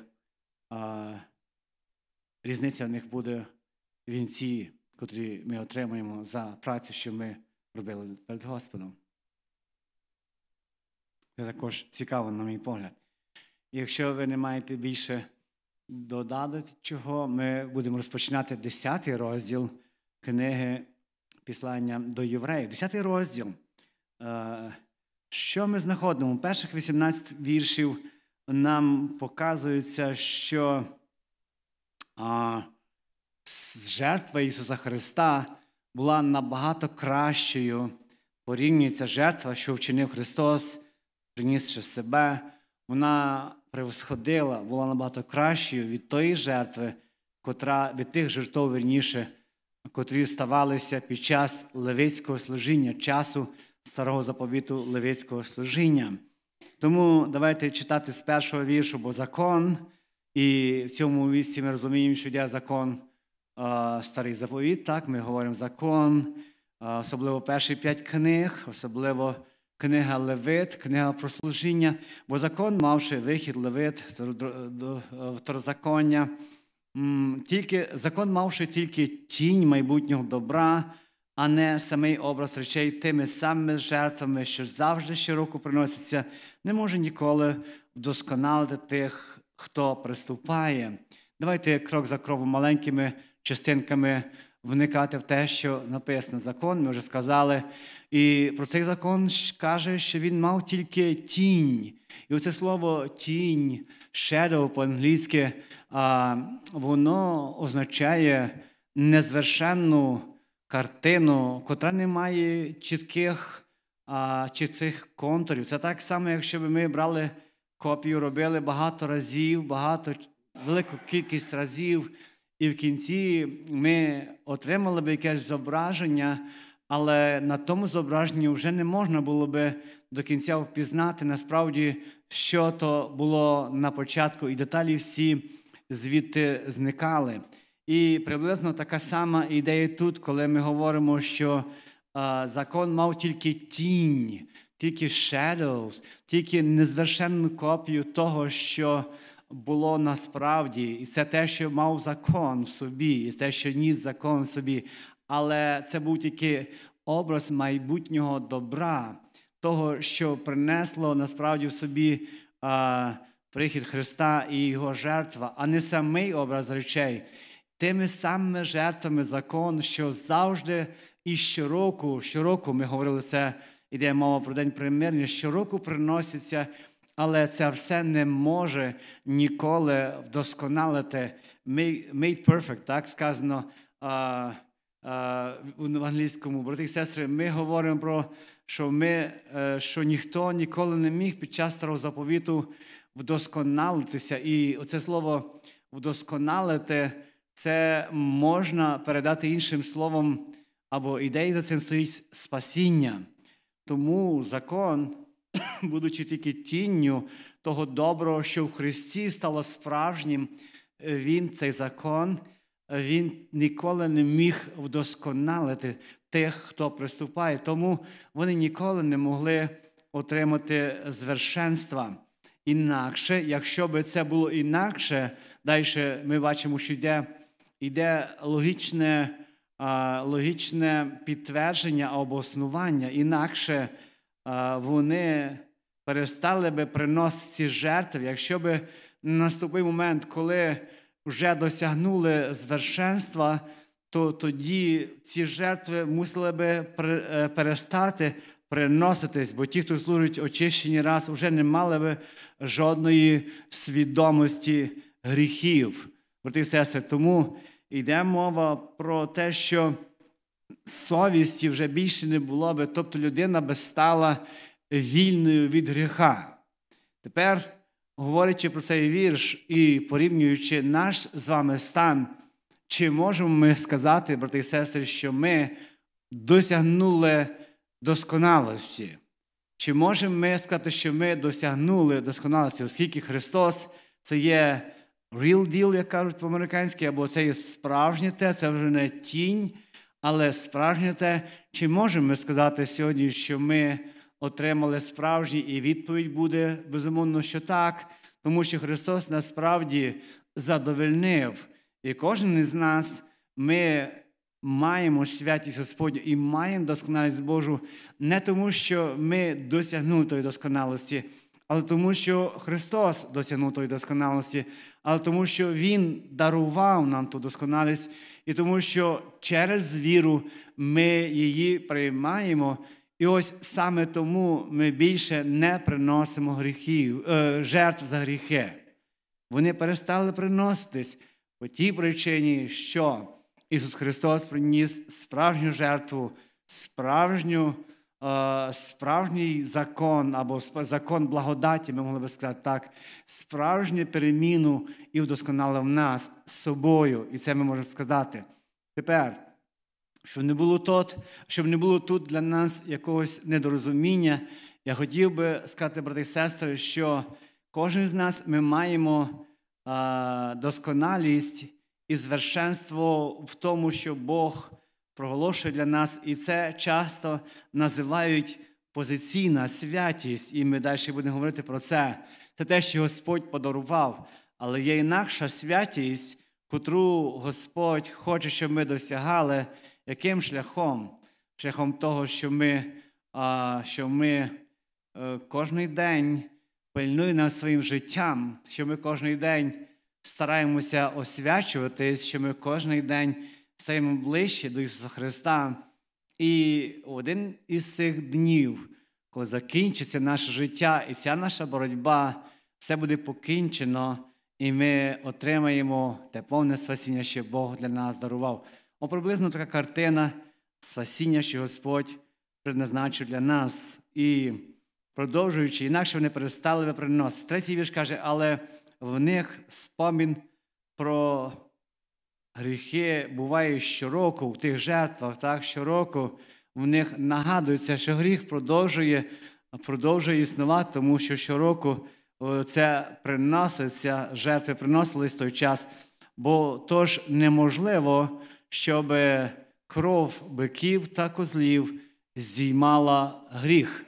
Speaker 1: а, різниця в них буде в вінці, котрі ми отримаємо за працю, що ми робили перед Господом. Це також цікаво, на мій погляд. Якщо ви не маєте більше додати чого, ми будемо розпочинати 10 розділ книги Післання до євреїв. 10 розділ. Е, що ми знаходимо? У перших 18 віршів нам показується, що а, жертва Ісуса Христа була набагато кращою. Порівнюється жертва, що вчинив Христос, принісши себе, вона превосходила, була набагато кращою від тої жертви, котра від тих жертв, верніше, котрі ставалися під час левицького служіння, часу старого заповіту левицького служіння. Тому давайте читати з першого віршу, бо закон, і в цьому місці ми розуміємо, що є закон старий заповіт, так, ми говоримо закон, особливо перші п'ять книг, особливо книга Левит, книга про служіння, бо закон, мавши вихід Левит второзаконня, тільки, закон мавши тільки тінь майбутнього добра, а не самий образ речей тими самими жертвами, що завжди щороку приносяться, не може ніколи вдосконалити тих, хто приступає. Давайте крок за кроком маленькими частинками вникати в те, що написано закон, ми вже сказали. І про цей закон каже, що він мав тільки тінь. І оце слово тінь, shadow по-англійськи, воно означає незвершенну картину, котра не має чітких чітких контурів. Це так само, якщо б ми брали копію, робили багато разів, багато велику кількість разів і в кінці ми отримали б якесь зображення, але на тому зображенні вже не можна було би до кінця впізнати насправді, що то було на початку, і деталі всі звідти зникали. І приблизно така сама ідея тут, коли ми говоримо, що закон мав тільки тінь, тільки shadows, тільки незвершенну копію того, що було насправді, і це те, що мав закон в собі, і те, що ніс закон в собі. Але це був тільки образ майбутнього добра, того, що принесло насправді в собі а, прихід Христа і Його жертва, а не самий образ речей. Тими самими жертвами закон, що завжди і щороку, щороку ми говорили це, іде мова про день примирення, щороку приносяться але це все не може ніколи вдосконалити made perfect, так сказано в англійському. Брати і сестри, ми говоримо про що ми, е, що ніхто ніколи не міг під час старого заповіту вдосконалитися. І оце слово вдосконалити, це можна передати іншим словом, або ідеї за цим стоїть спасіння. Тому закон будучи тільки тінню того доброго, що в Христі стало справжнім, Він, цей закон, він ніколи не міг вдосконалити тих, хто приступає. Тому вони ніколи не могли отримати звершенства. Інакше, якщо би це було інакше, далі ми бачимо, що йде йде логічне логічне підтвердження або основання. Інакше вони перестали би приносити ці жертви, якщо би наступив момент, коли вже досягнули звершенства, то тоді ці жертви мусили би е, перестати приноситись, бо ті, хто служить очищені раз, вже не мали би жодної свідомості гріхів. Брати і сестри, тому йде мова про те, що совісті вже більше не було би, тобто людина би стала вільною від гріха. Тепер, говорячи про цей вірш і порівнюючи наш з вами стан, чи можемо ми сказати, брати і сестри, що ми досягнули досконалості. Чи можемо ми сказати, що ми досягнули досконалості, оскільки Христос це є real deal, як кажуть по-американськи, або це є справжнє те, це вже не тінь, але справжнє те, чи можемо ми сказати сьогодні, що ми отримали справжній, і відповідь буде безумовно, що так, тому що Христос насправді задовольнив. І кожен із нас ми маємо святість Господню і маємо досконалість Божу не тому, що ми досягнули тої досконалості, але тому, що Христос досягнув тої досконалості, але тому, що Він дарував нам ту досконалість, і тому, що через віру ми її приймаємо. І ось саме тому ми більше не приносимо гріхів, е, жертв за гріхи. Вони перестали приноситись по тій причині, що Ісус Христос приніс справжню жертву, справжню, справжній закон або закон благодаті, ми могли би сказати так, справжню переміну і вдосконалив нас з собою. І це ми можемо сказати. Тепер, щоб не було тут, щоб не було тут для нас якогось недорозуміння, я хотів би сказати, брати і сестри, що кожен з нас ми маємо а, досконалість і звершенство в тому, що Бог проголошує для нас, і це часто називають позиційна святість, і ми далі будемо говорити про це. Це те, що Господь подарував, але є інакша святість, котру Господь хоче, щоб ми досягали, яким шляхом? Шляхом того, що ми що ми е, кожен день пильнуємо своїм життям, що ми кожен день стараємося освячуватись, що ми кожен день стаємо ближче до Ісуса Христа. І один із цих днів, коли закінчиться наше життя і ця наша боротьба, все буде покінчено, і ми отримаємо те повне спасіння, що Бог для нас дарував. О, приблизно така картина спасіння, що Господь предназначив для нас. І продовжуючи, інакше вони перестали приносити. Третій вірш каже, але в них спомін про гріхи буває щороку в тих жертвах, так, щороку в них нагадується, що гріх продовжує продовжує існувати, тому що щороку це приноситься, жертви приносились в той час, бо тож неможливо, щоб кров биків та козлів здіймала гріх.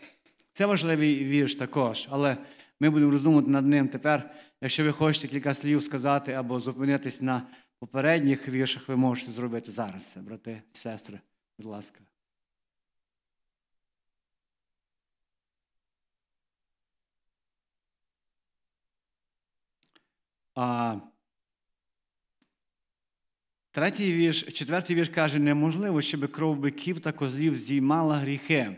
Speaker 1: Це важливий вірш також, але ми будемо роздумувати над ним тепер. Якщо ви хочете кілька слів сказати або зупинитись на попередніх віршах, ви можете зробити зараз, брати, сестри, будь ласка. А Третій вірш, четвертий вірш каже, неможливо, щоб кров биків та козлів здіймала гріхи.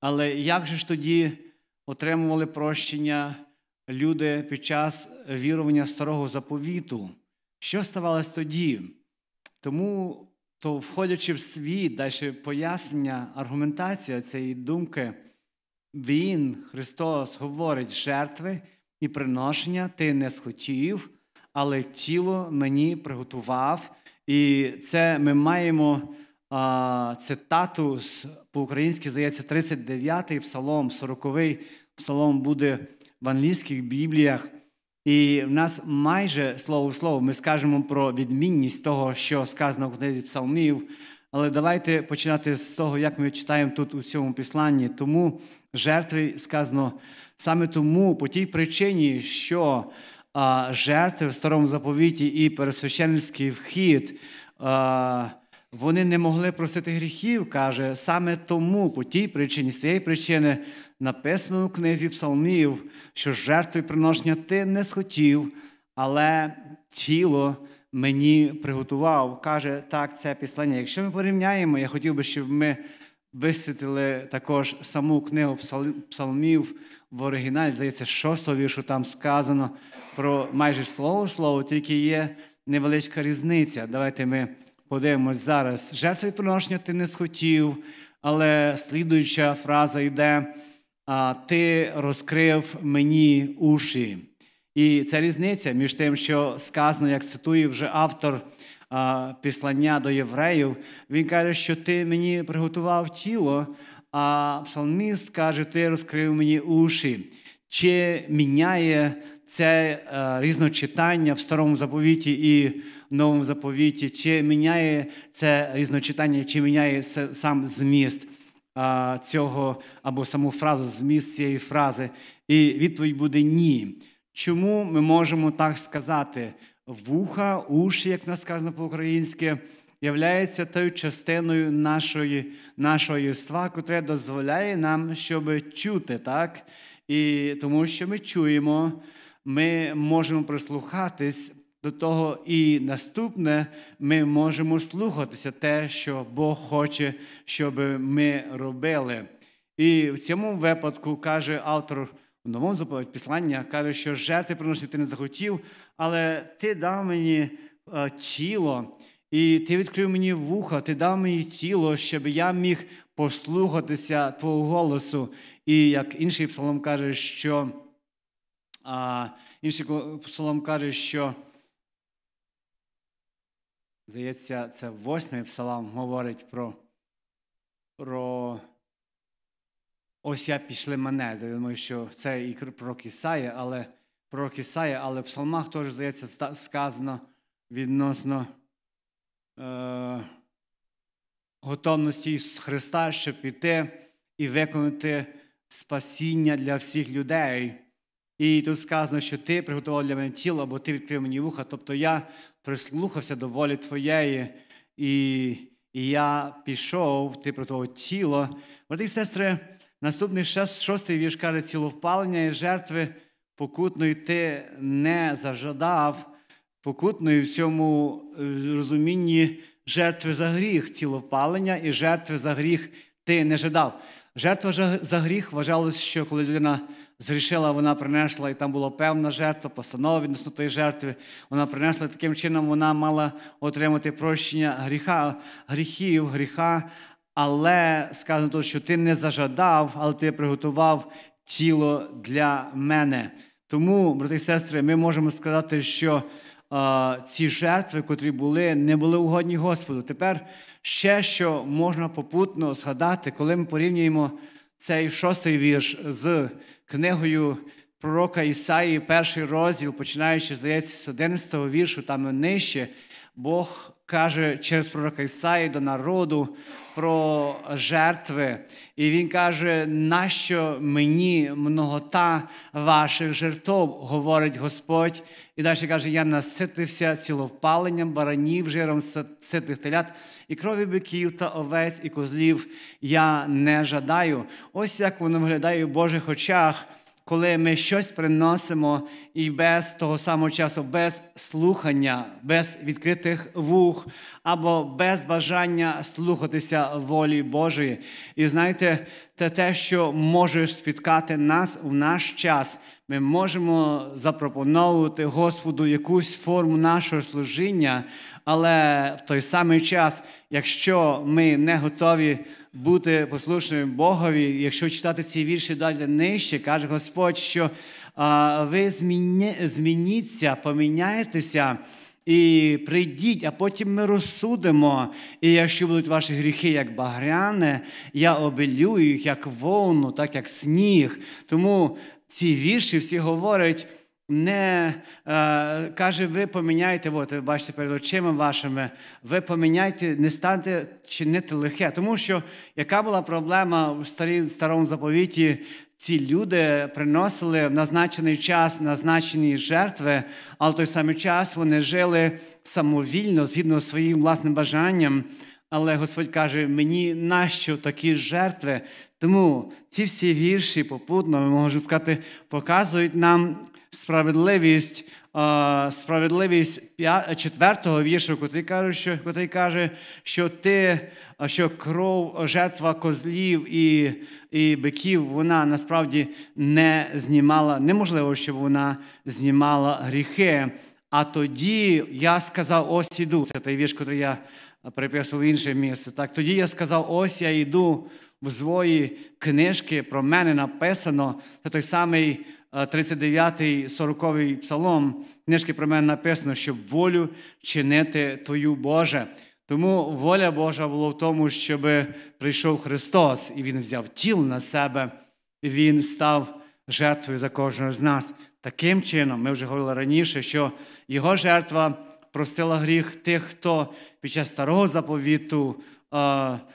Speaker 1: Але як же ж тоді отримували прощення люди під час вірування старого заповіту? Що ставалось тоді? Тому, то, входячи в світ, далі пояснення, аргументація цієї думки, Він, Христос, говорить жертви і приношення ти не схотів, але тіло мені приготував. І це ми маємо а, цитату по-українськи, здається, 39-й псалом, 40-й псалом буде в англійських бібліях. І в нас майже слово в слово ми скажемо про відмінність того, що сказано в книзі псалмів. Але давайте починати з того, як ми читаємо тут у цьому післанні. Тому жертви сказано саме тому, по тій причині, що жертви в старому заповіті і пересвященницький вхід. Вони не могли просити гріхів, каже, саме тому, по тій причині, з цієї причини написано у книзі Псалмів, що жертви приношення ти не схотів, але тіло мені приготував. Каже так, це післання. Якщо ми порівняємо, я хотів би, щоб ми висвітлили також саму книгу Псалмів в оригіналі, здається, шостого віршу там сказано про майже слово слово, тільки є невеличка різниця. Давайте ми подивимось зараз. Жертви приношення ти не схотів, але слідуюча фраза йде: ти розкрив мені уші. І це різниця між тим, що сказано, як цитує вже автор післання до євреїв, він каже, що ти мені приготував тіло, а псалміст каже, ти розкрив мені уші. Чи міняє це е, різночитання в старому заповіті і новому заповіті, чи міняє це різночитання, чи міняє сам зміст цього або саму фразу, зміст цієї фрази? І відповідь буде ні. Чому ми можемо так сказати? Вуха, уші, як нас сказано по-українськи, являється тою частиною нашої, нашого єства, котре дозволяє нам, щоб чути, так? І тому що ми чуємо, ми можемо прислухатись до того, і наступне ми можемо слухатися те, що Бог хоче, щоб ми робили. І в цьому випадку каже автор у новому заповідь післання, каже, що жертви приносити ти не захотів, але ти дав мені е, тіло, і ти відкрив мені вуха, ти дав мені тіло, щоб я міг послухатися Твого голосу. І як інший псалом каже, що а, інший псалом каже, що здається, це восьмий псалом говорить про про ось я пішли мене. Я думаю, що це і пророк Ісая, але пророк Ісая, але в псалмах теж, здається, сказано відносно е, готовності Христа, щоб піти і виконати спасіння для всіх людей. І тут сказано, що ти приготував для мене тіло, або ти відкрив мені вуха. Тобто я прислухався до волі твоєї, і і я пішов, ти приготував тіло. Брати і сестри, наступний шостий вірш каже, ціловпалення і жертви покутної ти не зажадав, покутної в цьому розумінні жертви за гріх, цілопалення і жертви за гріх ти не жадав. Жертва за гріх вважалось, що коли людина згрішила, вона принесла, і там була певна жертва, постанова відносно тої жертви. Вона принесла таким чином, вона мала отримати прощення гріха, гріхів, гріха. Але сказано тут, що ти не зажадав, але ти приготував тіло для мене. Тому, брати і сестри, ми можемо сказати, що а, ці жертви, котрі були, не були угодні Господу. Тепер ще що можна попутно згадати, коли ми порівнюємо цей шостий вірш з книгою пророка Ісаї, перший розділ, починаючи, здається, з 11 віршу, там нижче, Бог каже через пророка Ісаї до народу про жертви. І він каже, нащо мені многота ваших жертв, говорить Господь. І далі каже: Я наситився цілопаленням баранів, жиром ситих телят, і крові биків та овець, і козлів я не жадаю. Ось як воно виглядає в Божих очах коли ми щось приносимо і без того самого часу, без слухання, без відкритих вух або без бажання слухатися волі Божої. І знаєте, це те, що може спіткати нас у наш час. Ми можемо запропоновувати Господу якусь форму нашого служіння, але в той самий час, якщо ми не готові бути послушними Богові, якщо читати ці вірші далі нижче, каже Господь, що а, ви зміні, змініться, поміняєтеся. І прийдіть, а потім ми розсудимо. І якщо будуть ваші гріхи, як багряне, я обелю їх, як вовну, так як сніг. Тому ці вірші всі говорять не е, каже, ви поміняйте, от ви бачите перед очима вашими, ви поміняйте, не станьте чинити лихе. Тому що яка була проблема в старій, старому заповіті? Ці люди приносили в назначений час назначені жертви, але в той самий час вони жили самовільно, згідно з своїм власним бажанням. Але Господь каже, мені нащо такі жертви? Тому ці всі вірші попутно, ми можемо сказати, показують нам справедливість справедливість четвертого віршу, котрий каже, що котрий каже, що ти, що кров, жертва козлів і і биків, вона насправді не знімала, неможливо, щоб вона знімала гріхи. А тоді я сказав: ось іду. Це той вірш, який я переписував в інше місце. Так, тоді я сказав: ось я йду в свої книжки про мене написано. Це той самий 39-й, 40-й псалом книжки про мене написано, щоб волю чинити Твою Боже. Тому воля Божа була в тому, щоб прийшов Христос, і Він взяв тіло на себе, і Він став жертвою за кожного з нас. Таким чином, ми вже говорили раніше, що Його жертва простила гріх тих, хто під час старого заповіту е,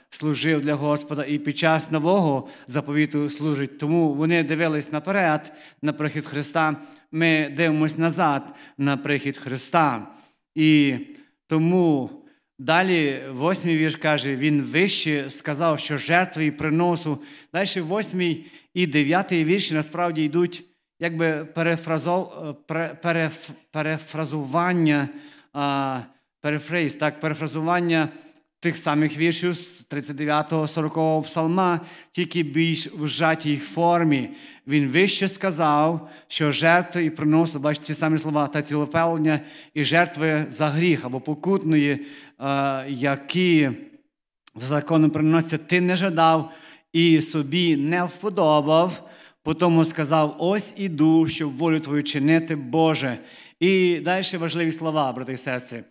Speaker 1: служив для Господа, і під час нового заповіту служить. Тому вони дивились наперед на прихід Христа. Ми дивимося назад на прихід Христа. І тому далі восьмий вірш каже, він вище сказав, що жертви і приносу. Далі восьмий і дев'ятий вірші насправді йдуть якби перефразов, переф, перефразування, перефрейз, так, перефразування тих самих віршів з 39-го 40-го псалма, тільки більш в жатій формі. Він вище сказав, що жертви і приносу, бачите, ті самі слова та цілопелення і жертви за гріх або покутної, які за законом приносяться, ти не жадав і собі не вподобав. Потім сказав: ось іду, щоб волю твою чинити, Боже. І далі важливі слова, брати і сестри.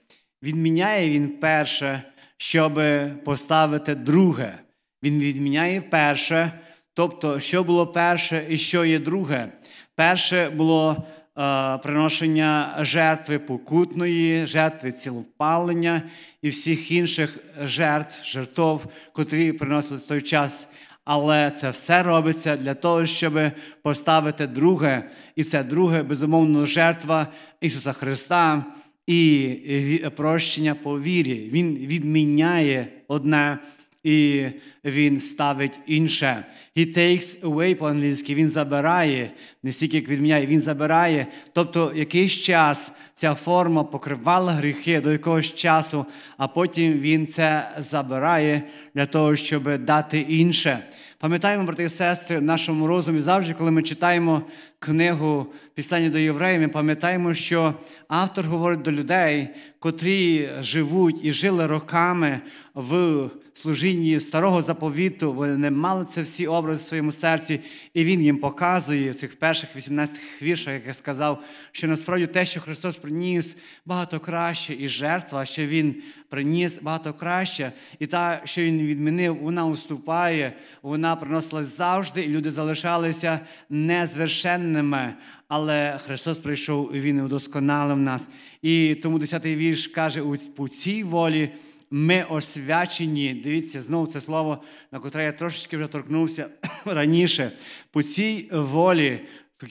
Speaker 1: Відміняє він перше, щоб поставити друге. Він відміняє перше, тобто, що було перше і що є друге. Перше було е, приношення жертви покутної, жертви цілопалення і всіх інших жертв, жертв, котрі приносили в той час. Але це все робиться для того, щоб поставити друге, і це друге, безумовно, жертва Ісуса Христа і прощення по вірі. Він відміняє одне і він ставить інше. He takes away по-англійськи, він забирає, не стільки як відміняє, він забирає. Тобто якийсь час ця форма покривала гріхи до якогось часу, а потім він це забирає для того, щоб дати інше. Пам'ятаємо, брати і сестри, в нашому розумі завжди, коли ми читаємо книгу Писання до євреїв, ми пам'ятаємо, що автор говорить до людей, котрі живуть і жили роками в служінні старого заповіту. Вони мали це всі образи в своєму серці, і він їм показує в цих перших 18 віршах, як я сказав, що насправді те, що Христос приніс, багато краще, і жертва, що Він приніс багато краще, і та, що Він відмінив, вона уступає, вона приносилась завжди, і люди залишалися незвершенними. Але Христос прийшов і Він удосконалив нас. І тому 10-й вірш каже: у цій волі ми освячені. Дивіться, знову це слово, на котре я трошечки вже торкнувся раніше. По цій волі,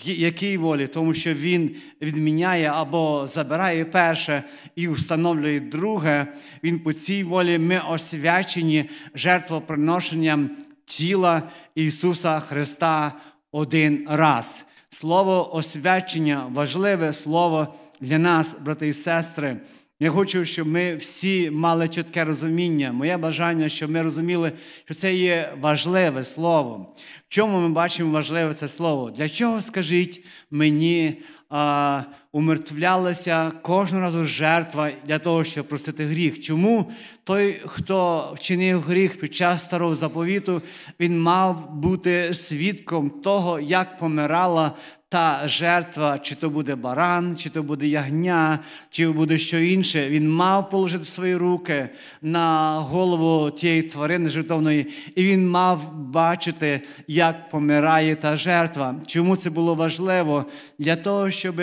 Speaker 1: якій волі? Тому що Він відміняє або забирає перше і встановлює друге. Він по цій волі ми освячені жертвоприношенням тіла Ісуса Христа один раз. Слово освячення важливе слово для нас, брати і сестри. Я хочу, щоб ми всі мали чітке розуміння. Моє бажання, щоб ми розуміли, що це є важливе слово. В чому ми бачимо важливе це слово? Для чого, скажіть мені, а, умертвлялася кожного разу жертва для того, щоб простити гріх? Чому той, хто вчинив гріх під час старого заповіту, він мав бути свідком того, як помирала та жертва, чи то буде баран, чи то буде ягня, чи буде що інше, він мав положити свої руки на голову тієї тварини жертовної, і він мав бачити, як помирає та жертва. Чому це було важливо? Для того, щоб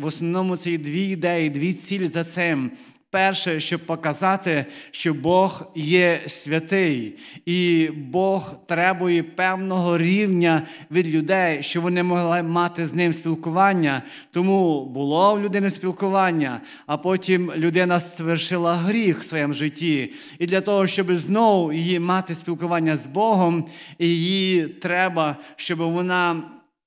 Speaker 1: в основному ці дві ідеї, дві цілі за цим. Перше, щоб показати, що Бог є святий, і Бог требує певного рівня від людей, що вони могли мати з ним спілкування. Тому було в людини спілкування, а потім людина свершила гріх в своєму житті. І для того, щоб знову її мати спілкування з Богом, її треба, щоб вона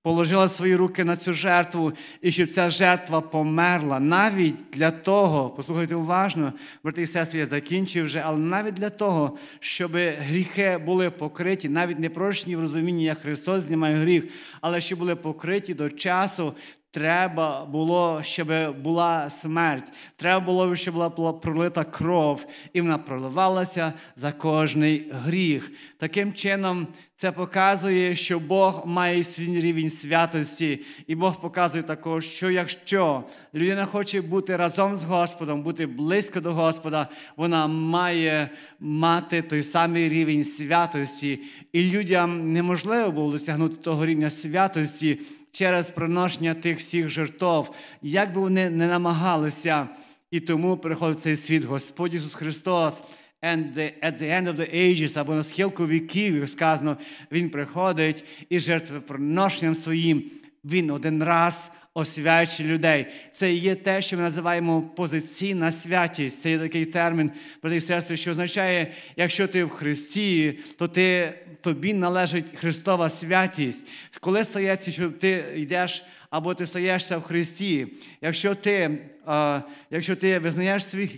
Speaker 1: положила свої руки на цю жертву, і щоб ця жертва померла. Навіть для того, послухайте уважно, брати і сестри, я закінчив вже, але навіть для того, щоб гріхи були покриті, навіть не прощені в розумінні, як Христос знімає гріх, але щоб були покриті до часу треба було, щоб була смерть. Треба було, щоб була пролита кров, і вона проливалася за кожний гріх. Таким чином, це показує, що Бог має свій рівень святості, і Бог показує також, що якщо людина хоче бути разом з Господом, бути близько до Господа, вона має мати той самий рівень святості. І людям неможливо було досягнути того рівня святості через приношення тих всіх жертв, як би вони не намагалися. І тому приходить цей світ Господь Ісус Христос. And the, at the end of the ages, або на схилку віків, як сказано, Він приходить і жертвоприношенням своїм. Він один раз освячує людей. Це є те, що ми називаємо позиційна святість. Це є такий термін, брати сестри, що означає, якщо ти в Христі, то ти, тобі належить Христова святість. Коли стається, що ти йдеш або ти стаєшся в Христі, якщо ти, а, якщо ти визнаєш свій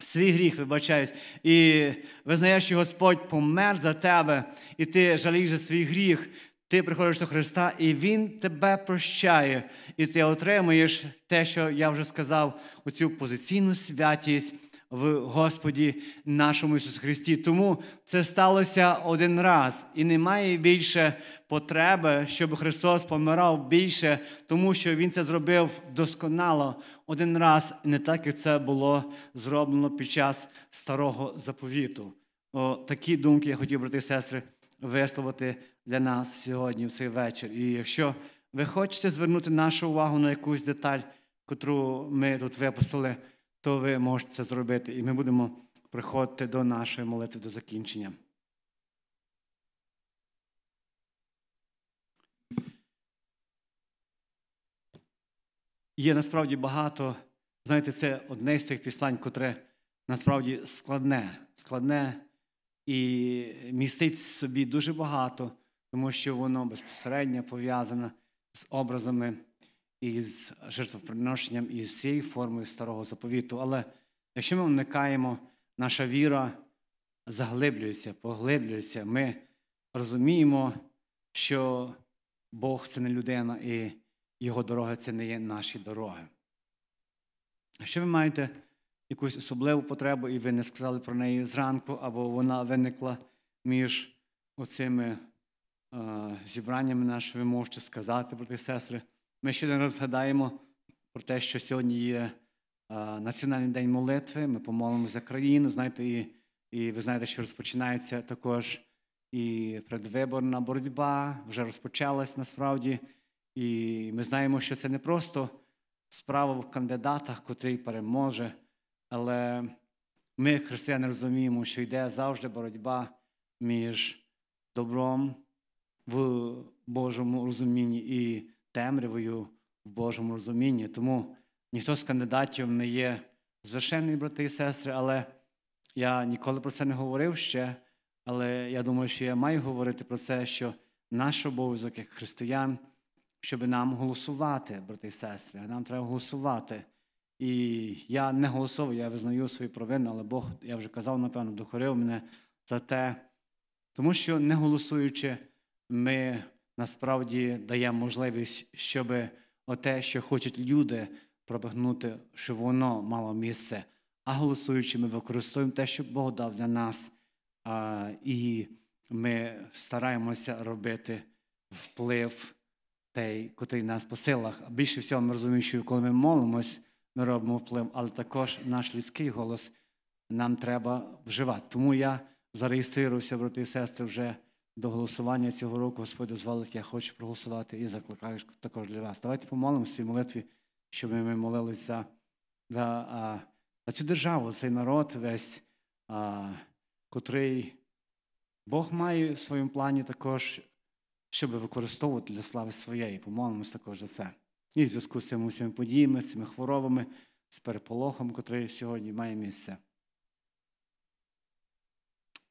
Speaker 1: Свій гріх вибачаюсь, і визнаєш, що Господь помер за тебе, і ти жалієш за свій гріх, ти приходиш до Христа, і Він тебе прощає, і ти отримуєш те, що я вже сказав, оцю позиційну святість в Господі нашому Ісусу Христі. Тому це сталося один раз, і немає більше потреби, щоб Христос помирав більше, тому що Він це зробив досконало один раз, і не так, як це було зроблено під час старого заповіту. О, Такі думки я хотів, брати сестри, висловити для нас сьогодні в цей вечір. І якщо ви хочете звернути нашу увагу на якусь деталь, котру ми тут випустили, то ви можете це зробити. І ми будемо приходити до нашої молитви до закінчення. Є насправді багато, знаєте, це одне з тих післань, котре насправді складне, складне і містить собі дуже багато, тому що воно безпосередньо пов'язане з образами і з жертвоприношенням і з всією формою старого заповіту. Але якщо ми вникаємо, наша віра заглиблюється, поглиблюється, ми розуміємо, що Бог це не людина, і його дороги це не є наші дороги. Якщо ви маєте якусь особливу потребу, і ви не сказали про неї зранку, або вона виникла між оцими е, зібраннями нашими, ви можете сказати, брати і сестри. Ми ще один раз згадаємо про те, що сьогодні є е, Національний день молитви. Ми помолимо за країну. Знаєте, і, і ви знаєте, що розпочинається також і предвиборна боротьба, вже розпочалась насправді. І ми знаємо, що це не просто справа в кандидатах, котрий переможе, але ми, християни, розуміємо, що йде завжди боротьба між добром в Божому розумінні і темрявою в Божому розумінні. Тому ніхто з кандидатів не є звершенний, брати і сестри, але я ніколи про це не говорив ще. Але я думаю, що я маю говорити про це, що наш обов'язок як християн, щоб нам голосувати, брати і сестри, нам треба голосувати. І я не голосував, я визнаю свої провини, але Бог, я вже казав, напевно, дохорив мене за те, тому що не голосуючи, ми насправді даємо можливість, щоб оте, що хочуть люди пробігнути, щоб воно мало місце. А голосуючи, ми використовуємо те, що Бог дав для нас. І ми стараємося робити вплив той, котрий нас по силах. Більше всього ми розуміємо, що коли ми молимось, ми робимо вплив, але також наш людський голос нам треба вживати. Тому я зареєструвався, брати і сестри, вже до голосування цього року. Господь дозволить, я хочу проголосувати і закликаю також для вас. Давайте помолимося в молитві, щоб ми молилися за, за цю державу, цей народ, весь, а, котрий Бог має в своєму плані також, щоб використовувати для слави своєї. Помолимось також за це. І в зв'язку з цими всіми подіями, з цими хворобами, з переполохом, котрий сьогодні має місце.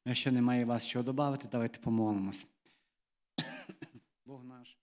Speaker 1: Якщо немає вас чого додати, давайте помолимось. Бог наш.